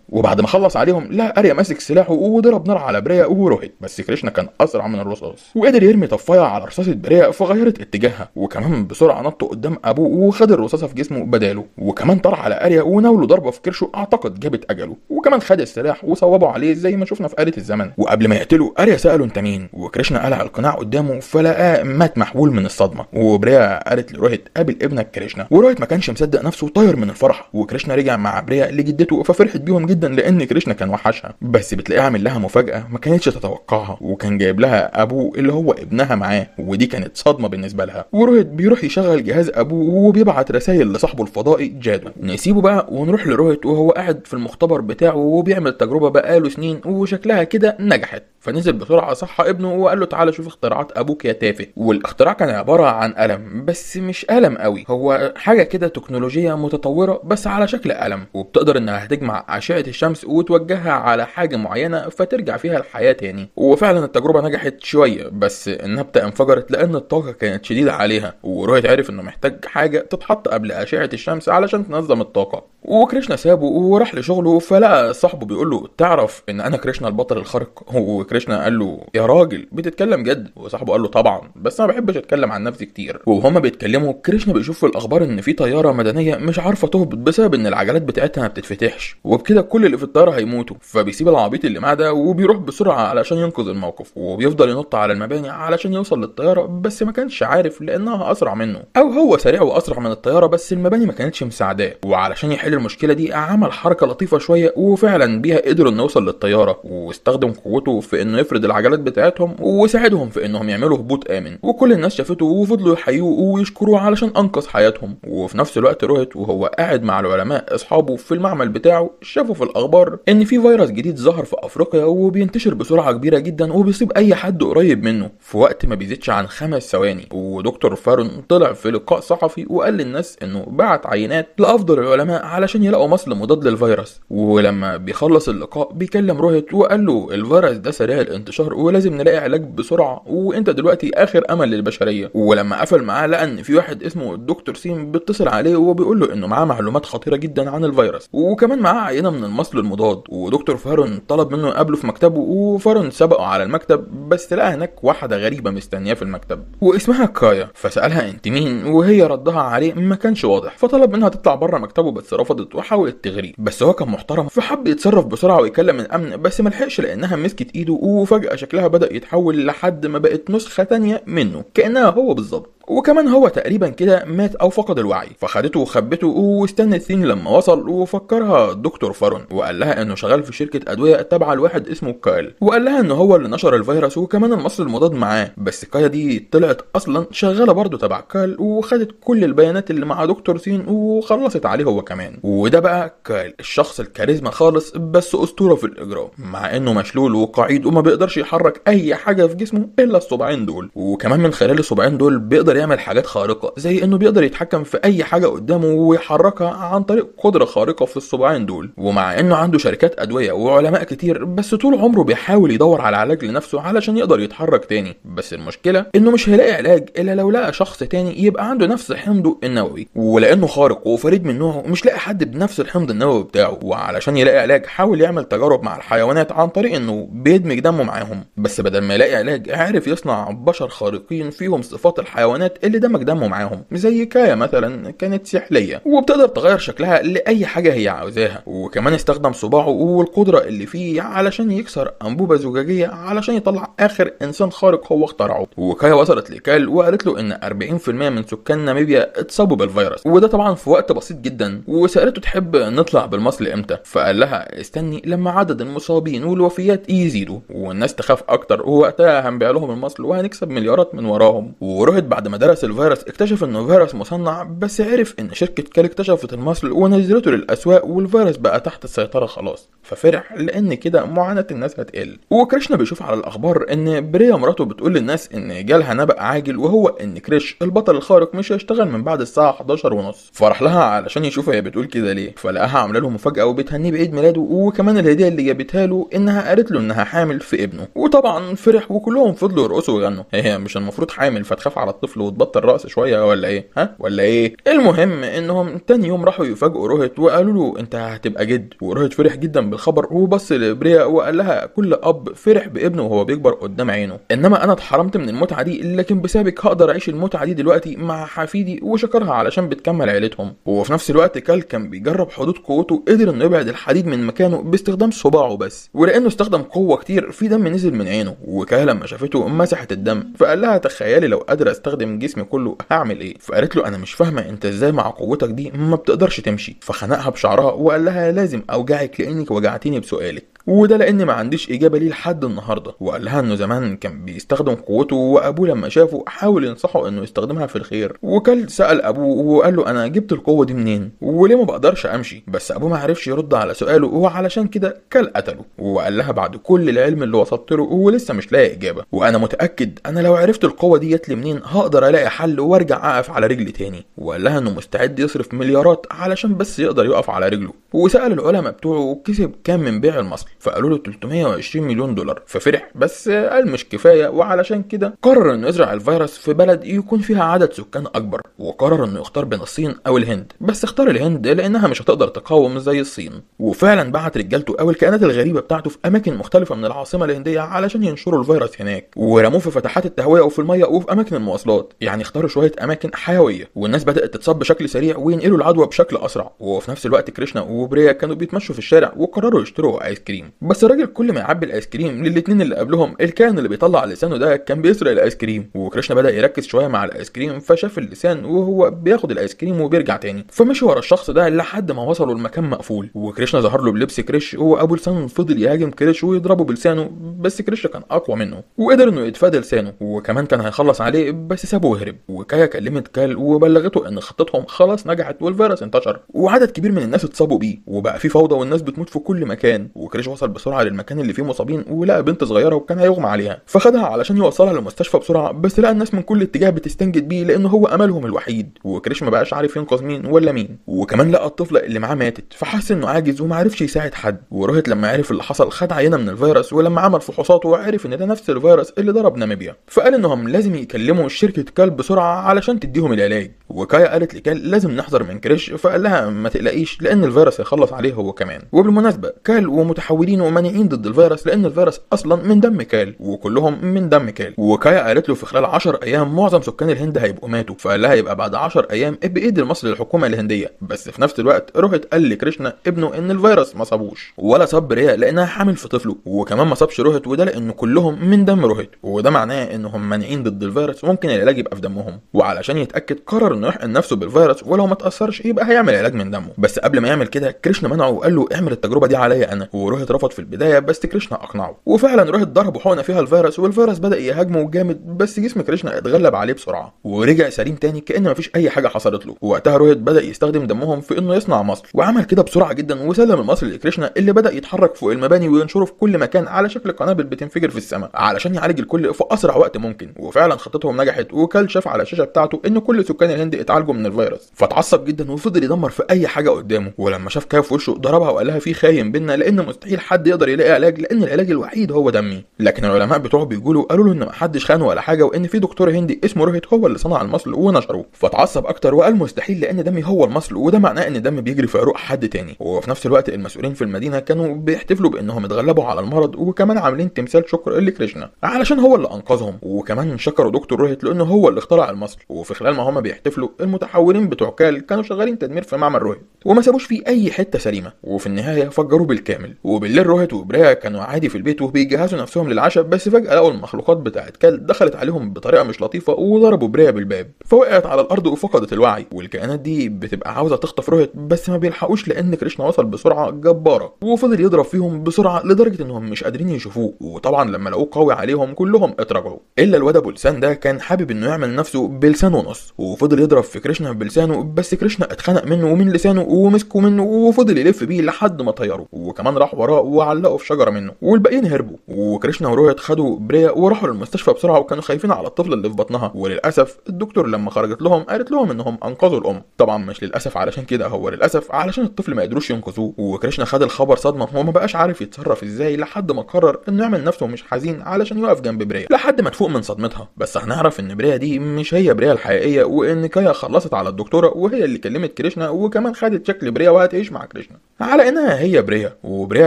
وبعد ما خلص عليهم لقى أريا ماسك سلاحه وضرب نار على بريا وروهيت بس كريشنا كان اسرع من الرصاص. وقدر يرمي طفاية على رصاصه بريا فغيرت اتجاهها وكمان بسرعة نط قدام أبوه وخد الرصاصة في جسمه بداله وكمان طار على أريا وناوله ضربة في كرشه أعتقد جابت أجله. وكمان خد السلاح وصوبه عليه زي ما شفنا في آلة الزمن. وقبل ما يقتله أريا ساله أنت مين؟ وكريشنا قلع القناع قدامه فلقاه مات محبول من الصدمة. وبريا قالت لروهيت قابل ابنك كريشنا. وروهيت ما كانش مصدق نفسه طاير من الفرح. وكريشنا رجع مع بريا لجدته ففرحت بيهم جدا لأن كريشنا كان وحشها. بس بتلاقيه عامل لها مفاجأة ما كانتش تتوقعها وكان جايب لها ابوه اللي هو ابنها معاه ودي كانت صدمة بالنسبة لها. وروهيت بيروح يشغل جهاز أبوه وبيبعت رسائل لصاحبه الفضائي جادو. نسيبه بقى ونروح لروهيت وهو قاعد في المختبر بتاعه وبيعمل تجربة بقاله سنين وشكلها كده نجحت. فنزل بسرعة صحى ابنه وقال له تعالى شوف اختراعات أبوك يا تافه. والاختراع كان عبارة عن قلم بس مش قلم قوي. هو حاجة كده تكنولوجيا متطورة بس على شكل قلم وبتقدر إنها تجمع أشعة الشمس وتوجهها على حاجة معينة فترجع فيها الحياة. تاني وفعلا التجربة نجحت شوية بس النبته انفجرت لأن الطاقة كانت شديدة عليها وروهيت عرف إنه محتاج حاجة تتحط قبل أشعة الشمس علشان تنظم الطاقة. وكريشنا سابه وراح لشغله فلقى صاحبه بيقول له تعرف إن أنا كريشنا البطل الخارق؟ وكريشنا قال له يا راجل بتتكلم جد؟ وصاحبه قال له طبعا بس أنا ما بحبش أتكلم عن نفسي كتير. وهما بيتكلموا كريشنا بيشوف في الأخبار إن في طيارة مدنية مش عارفة تهبط بسبب إن العجلات بتاعتها ما بتتفتحش وبكده كل اللي في الطيارة هيموتوا فبيسيب العبيط اللي معاه ده وبيروح بسرعة علشان ينقذ الموقف وبيفضل ينط على المباني علشان يوصل للطيارة بس ما كانش عارف لأنها أسرع منه. أو هو سريع وأسرع من الطيارة بس المباني ما كانتش مساعداه. وعلشان يحل المشكلة دي عمل حركة لطيفة شوية وفعلا بيها قدروا إنه يوصل للطيارة واستخدم قوته في إنه يفرد العجلات بتاعتهم وساعدهم في إنهم يعملوا هبوط آمن. وكل الناس شافته وفضلوا يحيوه ويشكروه علشان أنقذ حياتهم. وفي نفس الوقت روهيت وهو قاعد مع العلماء أصحابه في المعمل بتاعه شافوا في الأخبار إن في فيروس جديد ظهر في أفريقيا وبينتشر بسرعة كبيرة جدا وبيصيب أي حد قريب منه في وقت ما بيزيدش عن خمس ثواني. ودكتور فارون طلع في لقاء صحفي وقال للناس إنه بعت عينات لأفضل العلماء علشان يلاقوا مصل مضاد للفيروس. ولما بيخلص اللقاء بيكلم روهيت وقال له الفيروس ده سريع الانتشار ولازم نلاقي علاج بسرعة وإنت دلوقتي آخر أمل للبشرية. ولما قفل معاه لقى إن في واحد اسمه الدكتور ثين بيتصل عليه وبيقول له إنه معاه معلومات خطيرة جدا عن الفيروس. وكمان معاه عينة من المصل المضاد. ودكتور فارون طلب منه يقابله في مكتبه وفارون سبقه على المكتب بس لقى هناك واحدة غريبة مستنياه في المكتب واسمها كايا فسألها أنت مين؟ وهي ردها عليه ما كانش واضح فطلب منها تطلع بره مكتبه بس رفضت وحاولت تغريه بس هو كان محترم فحب يتصرف بسرعة ويكلم الأمن بس ما لحقش لأنها مسكت إيده وفجأة شكلها بدأ يتحول لحد ما بقت نسخة تانية منه كأنها هو بالظبط. وكمان هو تقريبا كده مات أو فقد الوعي. فخدته وخبته واستنت ثين لما وصل وفكرها دكتور فارون وقال لها إنه شغال في شركة أدوية تابعه لواحد اسمه كايل. وقال لها ان هو اللي نشر الفيروس وكمان المصل المضاد معاه. بس كايا دي طلعت أصلا شغالة برضه تبع كايل وخدت كل البيانات اللي مع دكتور ثين وخلصت عليه هو كمان. وده بقى كايل الشخص الكاريزما خالص بس أسطورة في الإجرام. مع إنه مشلول وقعيد وما بيقدرش يحرك أي حاجة في جسمه إلا الصباعين دول. وكمان من خلال الصباعين دول بيقدر يعمل حاجات خارقة زي إنه بيقدر يتحكم في أي حاجة قدامه ويحركها عن طريق قدرة خارقة في الصباعين دول. ومع إنه عنده شركات أدوية وعلماء كتير بس طول عمره بيحاول يدور على علاج لنفسه علشان يقدر يتحرك تاني. بس المشكلة إنه مش هيلاقي علاج إلا لو لقى شخص تاني يبقى عنده نفس حمضه النووي. ولأنه خارق وفريد من نوعه مش لاقي حد بنفس الحمض النووي بتاعه. وعلشان يلاقي علاج حاول يعمل تجارب مع الحيوانات عن طريق إنه بيدمج دمه معاهم. بس بدل ما يلاقي علاج عرف يصنع بشر خارقين فيهم صفات الحيوانات الحيوانات اللي دمج دمه معاهم زي كايا مثلا كانت سحلية وبتقدر تغير شكلها لأي حاجة هي عاوزاها. وكمان استخدم صباعه والقدرة اللي فيه علشان يكسر أنبوبة زجاجية علشان يطلع آخر إنسان خارق هو اخترعه. وكايا وصلت لكايل وقالت له إن 40% من سكان ناميبيا اتصابوا بالفيروس وده طبعا في وقت بسيط جدا وسألته تحب نطلع بالمصل إمتى؟ فقال لها استني لما عدد المصابين والوفيات يزيدوا والناس تخاف أكتر ووقتها هنبيع لهم المصل وهنكسب مليارات من وراهم. وروهت بعد ما درس الفيروس اكتشف إنه فيروس مصنع بس عرف إن شركة كال اكتشفت المصل ونزلته للأسواق والفيروس بقى تحت السيطرة خلاص. ففرح لأن كده معاناة الناس هتقل. وكريشنا بيشوف على الأخبار إن بريا مراته بتقول للناس إن جالها نبأ عاجل وهو إن كريش البطل الخارق مش هيشتغل من بعد الساعة 11 ونص. فرح لها علشان يشوف هي بتقول كده ليه. فلقاها عاملة له مفاجأة وبتهنيه بعيد ميلاده وكمان الهدية اللي جابتها له إنها قالت له إنها حامل في ابنه. وطبعا فرح وكلهم فضلوا يرقصوا ويغنوا. هي مش المفروض حامل فتخاف على الطفل وتبطل رقص شوية ولا إيه؟ ها؟ ولا إيه؟ المهم إنهم تاني يوم راحوا يفاجئوا روهت وقالوا له أنت هتبقى جد. وروهت فرح جدا بالخبر وبص لبريا وقال لها كل أب فرح بابنه وهو بيكبر قدام عينه. إنما أنا اتحرمت من المتعة دي لكن بسببك هقدر أعيش المتعة دي دلوقتي مع حفيدي وشكرها علشان بتكمل عيلتهم. وفي نفس الوقت كال كان بيجرب حدود قوته قدر إنه يبعد الحديد من مكانه باستخدام صباعه بس. ولأنه استخدم قوة كتير في دم نزل من عينه وكال لما شافته مسحت الدم. فقال لها تخيلي لو قادر أستخدم جسمي كله هعمل إيه؟ فقالت له أنا مش فاهمة أنت إزاي مع قوتك دي ما بتقدرش تمشي. فخنقها بشعرها وقال لها لازم أوجعك لأنك وجعتيني بسؤالك. وده لأن ما عنديش إجابة ليه لحد النهارده. وقال لها إنه زمان كان بيستخدم قوته وأبوه لما شافه حاول ينصحه إنه يستخدمها في الخير. وكل سأل أبوه وقال له أنا جبت القوة دي منين؟ وليه ما بقدرش أمشي؟ بس أبوه ما عرفش يرد على سؤاله وعلشان كده كل قتله. وقال لها بعد كل العلم اللي وصلت له ولسه مش لاقي إجابة. وأنا متأكد أنا لو عرفت القوة دي جت لي منين هقدر ألاقي حل وأرجع أقف على رجلي تاني. وقال لها إنه مستعد يصرف مليارات علشان بس يقدر يقف على رجله. وسأل العلماء بتوعه كسب كام من بيع المصل. فقالوا له 320 مليون دولار. ففرح. بس قال مش كفاية. وعلشان كده قرر إنه يزرع الفيروس في بلد يكون فيها عدد سكان أكبر. وقرر إنه يختار بين الصين أو الهند. بس اختار الهند لأنها مش هتقدر تقاوم زي الصين. وفعلا بعت رجالته أو الكائنات الغريبة بتاعته في أماكن مختلفة من العاصمة الهندية علشان ينشروا الفيروس هناك. ورموه في فتحات التهوية وفي المية وفي أماكن المواصلات. يعني اختاروا شوية أماكن حيوية والناس بدأت تتصاب بشكل سريع وينقلوا العدوى بشكل أسرع. وفي نفس الوقت كريشنا وبريا كانوا بيتمشوا في الشارع وقرروا يشتروا آيس كريم. بس الراجل كل ما يعبي الآيس كريم للاتنين اللي قبلهم الكائن اللي بيطلع لسانه ده كان بيسرق الآيس كريم. وكريشنا بدأ يركز شوية مع الآيس كريم فشاف اللسان وهو بياخد الآيس كريم وبيرجع تاني. فمشي ورا الشخص ده لحد ما وصلوا لمكان مقفول. وكريشنا ظهر له بلبس كريش وابو لسان فضل يهاجم كريش ويضربه بلسانه بس كريش كان أقوى منه وقدر إنه يتفادى لسانه. وكمان كان هيخلص عليه بس سابه وهرب وكايا كلمت كال وبلغته إن خطتهم خلاص نجحت والفيروس انتشر. وعدد كبير من الناس اتصابوا بيه. وبقى في فوضى والناس بتموت في كل مكان. وكريش وصل بسرعة للمكان اللي فيه مصابين ولقى بنت صغيرة وكان هيغمى عليها. فخدها علشان يوصلها للمستشفى بسرعة بس لقى الناس من كل اتجاه بتستنجد بيه لأنه هو أملهم الوحيد. وكريش ما بقاش عارف ينقذ مين ولا مين. وكمان لقى الطفلة اللي معاه ماتت فحس إنه عاجز وما عرفش يساعد حد. وروهت لما عرف اللي حصل خد عينة من الفيروس ولما عمل فحوصاته عرف إن ده نفس الفيروس اللي ضرب ناميبيا. فقال إنهم لازم يكلموا شركه كلب بسرعة علشان تديهم العلاج. وكايا قالت لكال لازم نحذر من كريش فقال لها ما تقلقيش لأن الفيروس هيخلص عليه هو كمان. وبالمناسبة كال ومتحولينه مانعين ضد الفيروس لأن الفيروس أصلا من دم كال وكلهم من دم كال. وكايا قالت له في خلال 10 أيام معظم سكان الهند هيبقوا ماتوا فقال لها يبقى بعد 10 أيام هبيع المصل للحكومة الهندية. بس في نفس الوقت روهت قال لكريشنا ابنه إن الفيروس ما صابوش. ولا صاب بريا لأنها حامل في طفله. وكمان ما صابش روهت وده لأن كلهم من دم روهت وده معناه إنهم مانعين ضد الفيروس وممكن العلاج يبقى في دمهم وعلشان يتأكد قرر إنه يحقن نفسه بالفيروس ولو ما تأثرش يبقى هيعمل علاج من دمه. بس قبل ما يعمل كده كريشنا منعه وقال له اعمل التجربة دي عليا أنا وروهت رفض في البداية بس كريشنا أقنعه. وفعلا روهت ضربه حقنه فيها الفيروس والفيروس بدأ يهاجمه جامد بس جسم كريشنا اتغلب عليه بسرعة ورجع سليم تاني كأن مفيش أي حاجة حصلت له. وقتها روهت بدأ يستخدم دمهم في إنه يصنع مصل وعمل كده بسرعة جدا وسلم المصل لكريشنا اللي بدأ يتحرك فوق المباني وينشره في كل مكان على شكل قنابل بتنفجر في السماء علشان يعالج الكل في أسرع وقت ممكن. وفعلا خطتهم نجحت وكال شاف على الشاشة بتاعته إن كل سكان الهند اتعالجوا من الفيروس فتعصب جدا وفضل يدمر في أي حاجة قدامه ولما شاف كايا في وشه ضربها وقال لها في خاين بينا لأن مستحيل حد يقدر يلاقي علاج لأن العلاج الوحيد هو دمي. لكن العلماء بتوعه بيقولوا قالوا له إن محدش خانه ولا حاجة وإن في دكتور هندي اسمه روهيت هو اللي صنع المصل ونشره. فاتعصب أكتر وقال مستحيل لأن دمي هو المصل وده معناه إن الدم بيجري في عروق حد تاني. وفي نفس الوقت المسؤولين في المدينة كانوا بيحتفلوا بإنهم اتغلبوا على المرض وكمان عاملين تمثال شكر لكريشنا علشان هو اللي أنقذهم. وكمان شكروا دكتور روهيت لأنه هو اللي اخترع المصل وفي خلال ما هما بيحتفلوا المتحورين بتوع كال كانوا شغالين تدمير في معمل روهيت وما سابوش فيه أي حتة سليمة وفي النهاية فجروه بالكامل وبالليل روهيت وبريا كانوا عادي في البيت وبيجهزوا نفسهم للعشاء بس فجأة لقوا المخلوقات بتاعت كال دخلت عليهم بطريقة مش لطيفة وضربوا بريا بالباب فوقعت على الأرض وفقدت الوعي والكائنات دي بتبقى عاوزة تخطف روهيت بس ما بيلحقوش لأن كريشنا وصل بسرعة جبارة وفضل يضرب فيهم بسرعة لدرجة إنهم مش قادرين يشوفوه وطبعا لما لقوه قوي عليهم كلهم اتراجعوا إلا الواد أبو لسان ده كان حابب إنه يعمل نفسه بلسان ونص وفضل يضرب في كريشنا بلسانه بس كريشنا اتخنق منه ومن لسانه ومسكه منه وفضل يلف بيه لحد ما طيره وكمان راح وراه وعلقه في شجرة منه والباقيين هربوا وكريشنا وروهيت خدوا بريا وراحوا للمستشفى بسرعة وكانوا خايفين على الطفل اللي في بطنها وللأسف الدكتورة لما خرجت لهم قالت لهم إنهم أنقذوا الأم طبعا مش للأسف علشان كده هو للأسف علشان الطفل ما قدروش ينقذوه وكريشنا خد الخبر صدمة وما بقاش عارف يتصرف إزاي لحد ما قرر إنه يعمل نفسه مش حزين علشان يقف جنب بريا لحد ما تفوق من صدمتها بس هنعرف إن بريا دي مش هي بريا الحقيقية وإن كايا خلصت على الدكتورة وهي اللي كلمت كريشنا وكمان خدت شكل بريا وهتعيش مع كريشنا. على إنها هي بريا وبريا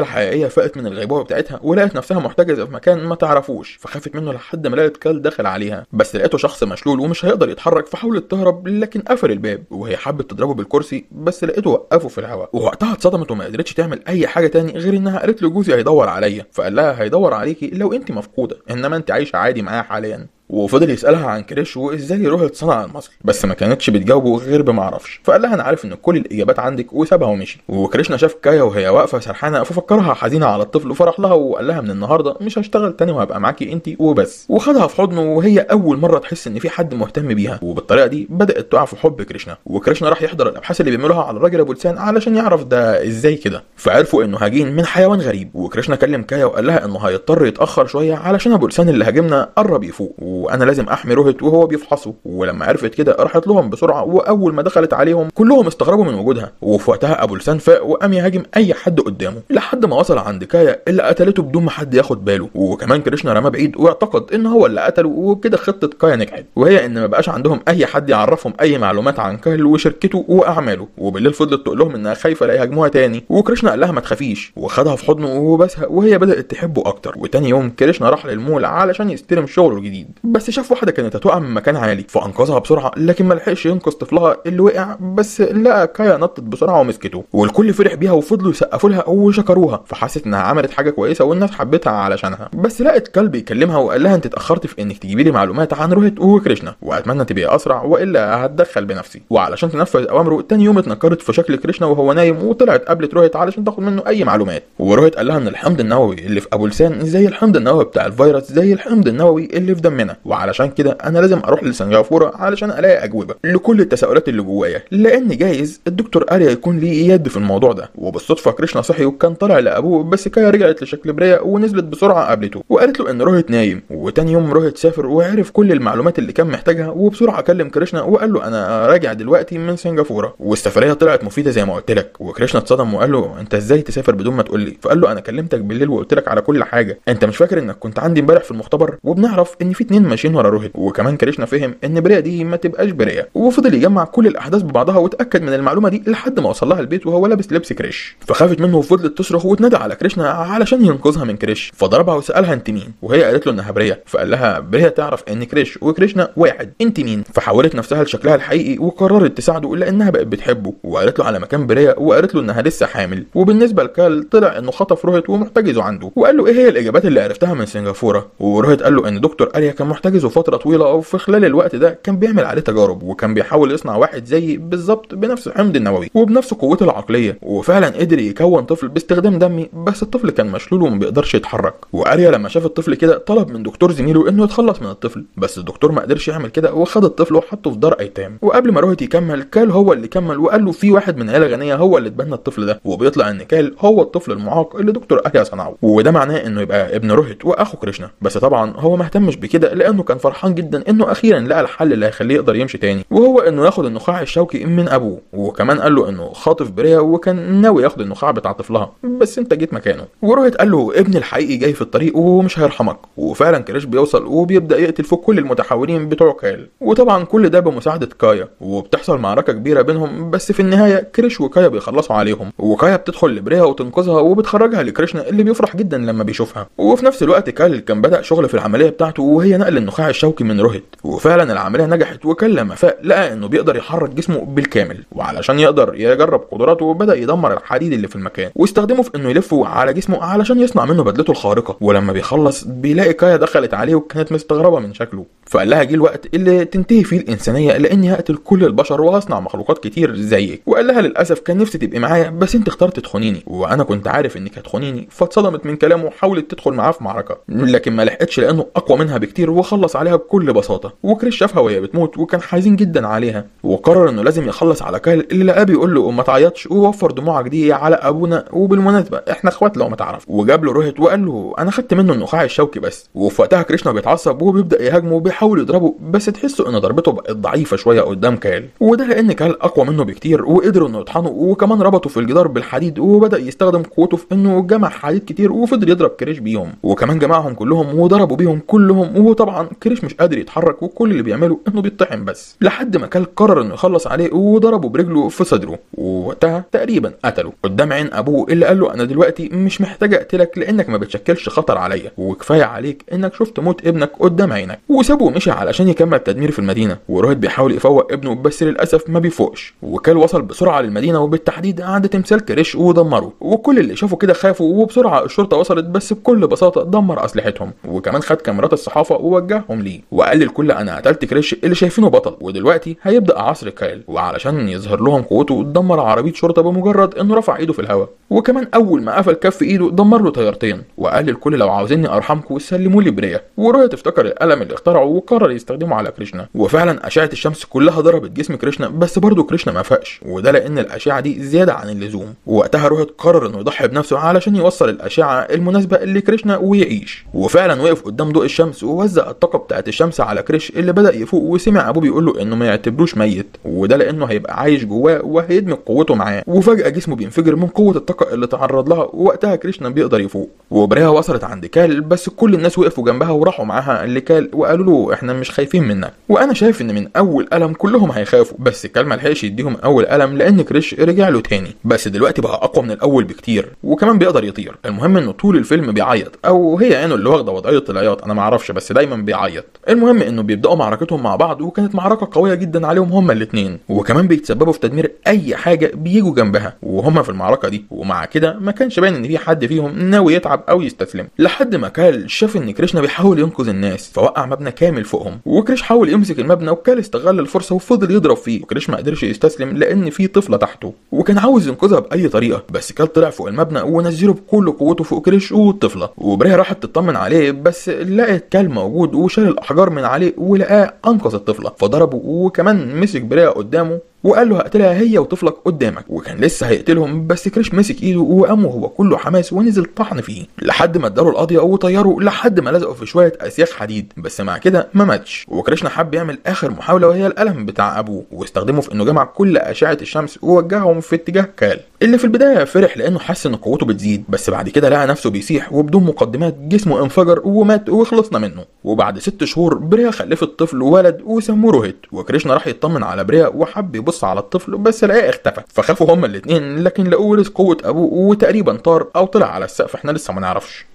الحقيقية فاقت من الغيبوبة بتاعتها ولقت نفسها محتجزة في مكان ما تعرفوش فخافت منه لحد ما لقت كال داخل عليها. بس لقيته شخص مشلول ومش هيقدر يتحرك فحاولت تهرب لكن قفل الباب وهي حبت تضربه بالكرسي بس لقيته وقفه في الهواء. ووقتها اتصدمت وما قدرتش تعمل أي حاجة تاني غير إنها قالت له جوزي هيدور عليا. فقال لها هيدور عليكي لو انت مفقودة إنما انت عايشة عادي معاه حاليا. وفضل يسألها عن كريش وإزاي روهيت صنع المصل بس ما كانتش بتجاوبه غير بمعرفش فقال لها أنا عارف إن كل الإجابات عندك وسابها ومشي وكريشنا شاف كايا وهي واقفة سرحانة ففكرها حزينة على الطفل وفرح لها وقال لها من النهارده مش هشتغل تاني وهبقى معاكي انت وبس. وخدها في حضنه وهي أول مرة تحس إن في حد مهتم بيها. وبالطريقة دي بدأت تقع في حب كريشنا. وكريشنا راح يحضر الأبحاث اللي بيعملوها على الراجل أبو لسان علشان يعرف ده إزاي كده. فعرفوا إنه هجين من حيوان غريب. وكريشنا كلم كايا وقال لها إنه هيضطر يتأخر شوية علشان أبو لسان اللي هاجمنا قرب يفوق. وأنا لازم أحمي روهت وهو بيفحصه. ولما عرفت كده راحت لهم بسرعة وأول ما دخلت عليهم كلهم استغربوا من وجودها. وفي وقتها أبو لسان فاق وقام يهاجم أي حد قدامه لحد ما وصل عند كايا اللي قتلته بدون ما حد ياخد باله. وكمان كريشنا رماه بعيد واعتقد إن هو اللي قتله وبكده خطة كايا نجحت. وهي إن ما بقاش عندهم أي حد يعرفهم أي معلومات عن كايل وشركته وأعماله. وبالليل فضلت تقول لهم إنها خايفة لا يهاجموها تاني. وكريشنا قال لها ما تخافيش. وخدها في حضنه وبسها وهي بدأت تحبه أكتر. وتاني يوم كريشنا راح للمول علشان يستلم شغله الجديد. بس شاف واحدة كانت هتقع من مكان عالي فأنقذها بسرعة لكن ما لحقش ينقذ طفلها اللي وقع بس لقى كايا نطت بسرعة ومسكته والكل فرح بيها وفضلوا يسقفوا لها وشكروها فحست إنها عملت حاجة كويسة والناس حبتها علشانها بس لقت كال بيكلمها وقال لها أنت اتأخرت في إنك تجيبي لي معلومات عن روهيت وكريشنا وأتمنى تبقي أسرع وإلا هتدخل بنفسي وعلشان تنفذ أوامره تاني يوم اتنكرت في شكل كريشنا وهو نايم وطلعت قابلت روهيت علشان تاخد منه أي معلومات وروهيت قال لها إن الحمض النووي اللي في أبو لسان زي الحمض النووي بتاع الفيروس زي الحمض النووي اللي في دمنا. وعلشان كده أنا لازم أروح لسنغافورة علشان ألاقي أجوبة لكل التساؤلات اللي جوايا لأن جايز الدكتور أريا يكون ليه يد في الموضوع ده. وبالصدفة كريشنا صحي وكان طالع لأبوه بس كايا رجعت لشكل بريا ونزلت بسرعة قابلته وقالت له إن روهيت نايم. وتاني يوم روهيت سافر وعرف كل المعلومات اللي كان محتاجها وبسرعة كلم كريشنا وقال له أنا راجع دلوقتي من سنغافورة. والسفرية طلعت مفيدة زي ما قلت لك. وكريشنا اتصدم وقال له أنت إزاي تسافر بدون ما تقول لي؟ فقال له أنا كلمتك بالليل وقلت لك على كل حاجة. أنت مش فاكر إنك كنت عندي امبارح في المختبر؟ وبنعرف إن في اتنين ماشيين ورا روهيت وكمان كريشنا فهم إن بريا دي ما تبقاش بريا وفضل يجمع كل الأحداث ببعضها وتأكد من المعلومة دي لحد ما وصل لها البيت وهو لابس لبس كريش. فخافت منه وفضلت تصرخ وتنادي على كريشنا علشان ينقذها من كريش. فضربها وسألها أنت مين؟ وهي قالت له إنها بريا فقال لها بريا تعرف إن كريش وكريشنا واحد. أنت مين؟ فحولت نفسها لشكلها الحقيقي وقررت تساعده لانها بقت بتحبه. وقالت له على مكان بريا وقالت له إنها لسه حامل. وبالنسبة لكال طلع إنه خطف روهيت ومحتجزه عنده. وقال له إيه هي الإجابات اللي عرفتها من سنغافورة؟ وروهيت قال له إن دكتور اريا كان محتجزه فتره طويلة وفي خلال الوقت ده كان بيعمل عليه تجارب وكان بيحاول يصنع واحد زيي بالظبط بنفس الحمض النووي وبنفس قوته العقلية وفعلا قدر يكون طفل باستخدام دمي بس الطفل كان مشلول وما بيقدرش يتحرك. وأريا لما شاف الطفل كده طلب من دكتور زميله إنه يتخلص من الطفل بس الدكتور ما قدرش يعمل كده وخد الطفل وحطه في دار أيتام. وقبل ما روهيت يكمل كال هو اللي كمل وقال له في واحد من عيلة غنية هو اللي اتبنى الطفل ده. وبيطلع إن كال هو الطفل المعاق اللي دكتور اريا صنعه. وده معناه إنه يبقى ابن روهيت وأخو كريشنا. بس طبعا هو ما اهتمش بكده لأنه كان فرحان جدا إنه أخيرا لقى الحل اللي هيخليه يقدر يمشي تاني. وهو إنه ياخد النخاع الشوكي من أبوه. وكمان قال له إنه خاطف بريا وكان ناوي ياخد النخاع بتاع طفلها. بس أنت جيت مكانه. وروهيت قال له ابن الحقيقي جاي في الطريق ومش هيرحمك. وفعلا كريش بيوصل وبيبدأ يقتل في كل المتحولين بتوع كايل. وطبعا كل ده بمساعدة كايا. وبتحصل معركة كبيرة بينهم. بس في النهاية كريش وكايا بيخلصوا عليهم. وكايا بتدخل لبريا وتنقذها وبتخرجها لكريشنا اللي بيفرح جدا لما بيشوفها. وفي نفس الوقت كال كان بدأ شغل في العملية بتاعته وهي نقل النخاع الشوكي من روهيت وفعلا العملية نجحت وكان لما فاق لقى إنه بيقدر يحرك جسمه بالكامل وعلشان يقدر يجرب قدراته بدأ يدمر الحديد اللي في المكان. واستخدمه في إنه يلفه على جسمه علشان يصنع منه بدلته الخارقة. ولما بيخلص بيلاقي كايا دخلت عليه وكانت مستغربة من شكله. فقال لها جه الوقت اللي تنتهي فيه الإنسانية لأني هقتل كل البشر وهصنع مخلوقات كتير زيك. وقال لها للأسف كان نفسي تبقي معايا بس أنت اخترت تخونيني. وأنا كنت عارف إنك هتخونيني فاتصدمت من كلامه وحاولت تدخل معاه في معركة. لكن ما لحقتش لأنه أقوى منها بكتير وخلص عليها بكل بساطة. وكريش شافها وهي بتموت وكان حزين جدا عليها. وقرر إنه لازم يخلص على كايل اللي لقاه بيقول له ما تعيطش ووفر دموعك دي على أبونا وبالمناسبة. إحنا أخوات لو ما تعرف. وجاب له روهيت وقال له أنا خدت منه النخاع الشوكي بس وفي وقتها كريشنا بيتعصب وبيبدأ يهاجمه وبيحاول يضربه بس تحسه ان ضربته بقت ضعيفة شوية قدام كال وده لأن كال أقوى منه بكتير وقدروا إنه يطحنوا وكمان ربطوا في الجدار بالحديد وبدأ يستخدم قوته في إنه جمع حديد كتير وفضل يضرب كريش بيهم. وكمان جمعهم كلهم وضربوا بيهم كلهم وطبعا كريش مش قادر يتحرك وكل اللي بيعمله إنه بيطحن بس. لحد ما كال قرر إنه يخلص عليه وضربه برجله في صدره. ووقتها تقريبا قتله. قدام عين أبوه اللي قال له أنا دلوقتي مش محتاج أقتلك لأنك ما بتشكلش خطر عليا. وكفاية عليك إنك شفت موت ابنك قدام عينك. وسابه ومشي علشان يكمل تدمير في المدينة. وروهيت بيحاول يفوق ابنه بس للأسف ما بيفوقش. وكال وصل بسرعة للمدينة وبالتحديد عند تمثال كريش ودمره. وكل اللي شافوا كده خافوا وبسرعة الشرطة وصلت بس بكل بساطة دمر أسلحتهم. وكمان خد كاميرات الصحافة ووجههم ليه وقال للكل أنا قتلت كريش اللي شايفينه بطل. ودلوقتي هيبدأ عصر كايل وعلشان يظهر لهم قوته دمر عربية شرطة بمجرد إنه رفع إيده في الهواء. وكمان أول ما قفل كف إيده دمر له طيارتين وقال للكل لو عاوزيني أرحمكم سلموا لي بريا وبريا تفتكر القلم اللي اخترعه وقرر يستخدمه على كريشنا. وفعلا أشعة الشمس كلها ضربت جسم كريشنا بس برضه كريشنا ما فاقش وده لأن الأشعة دي زيادة عن اللزوم. وقتها روهيت قرر إنه يضحي بنفسه علشان يوصل الأشعة المناسبة لكريشنا ويعيش. وفعلا وقف قدام ضوء الشمس ووزع الطاقة بتاعت الشمس على كريش اللي بدأ يفوق وسمع أبوه بيقول له إنه ما يعتبروش ميت وده لأنه هيبقى عايش جواه وهيدمج قوته معاه. وفجأة جسمه بينفجر من قوة الطاقة اللي تعرض لها ووقتها كريشنا بيقدر يفوق. وبريا وصلت عند كال بس كل الناس وقفوا جنبها وراحوا معاها لكال وقالوا له إحنا مش خايفين منك. وأنا شايف إن من أول ألم كلهم هيخافوا بس كال ملحقش يديهم أول ألم لأن كريش رجع له تاني. بس دلوقتي بقى أقوى من الأول بكتير وكمان بيقدر يطير. المهم إنه طول الفيلم بيعيط أو هي عينه اللي واخدة وضعية العياط أنا ما أعرفش بس دايما بيعيط. المهم إنه بيبدأوا معركتهم مع بعض وكانت معركة قوية جدا عليهم هما الاثنين وكمان بيتسببوا في تدمير أي حاجة بيجوا جنبها. وهما في المعركة دي. ومع كده ما كانش باين إن في حد فيهم ناوي يتعب أو يستسلم. لحد ما كال شاف إن كريشنا بيحاول ينقذ الناس فوقع مبنى كامل فوقهم. وكريش حاول يمسك المبنى وكال استغل الفرصة وفضل يضرب فيه. وكريش ما قدرش يستسلم لأن في طفلة تحته. وكان عاوز ينقذها بأي طريقة بس كال طلع فوق المبنى ونزله بكل قوته فوق كريش والطفلة. وبريها راحت تطمن عليه بس لقت كال موجود وشال الأحجار من عليه ولقاه أنقذ الطفلة فضربه وكمان مسك بريا قدامه وقال له هقتلها هي وطفلك قدامك. وكان لسه هيقتلهم بس كريش مسك إيده وقام وهو كله حماس ونزل طحن فيه. لحد ما اداله القضية وطيره لحد ما لزقه في شوية أسياخ حديد. بس مع كده ما ماتش. وكريشنا حب يعمل آخر محاولة وهي القلم بتاع أبوه. واستخدمه في إنه جمع كل أشعة الشمس ووجههم في اتجاه كال. اللي في البداية فرح لأنه حس إن قوته بتزيد. بس بعد كده لقى نفسه بيسيح وبدون مقدمات جسمه انفجر ومات وخلصنا منه. وبعد ست شهور بريا خلفت طفل ولد وسموه روهيت. وكريشنا راح يطمن على بريا وحب يبص على الطفل بس لقاه اختفى. فخافوا هما الاثنين لكن ورث قوة أبوه وتقريبا طار أو طلع على السقف. إحنا لسه ما نعرفش.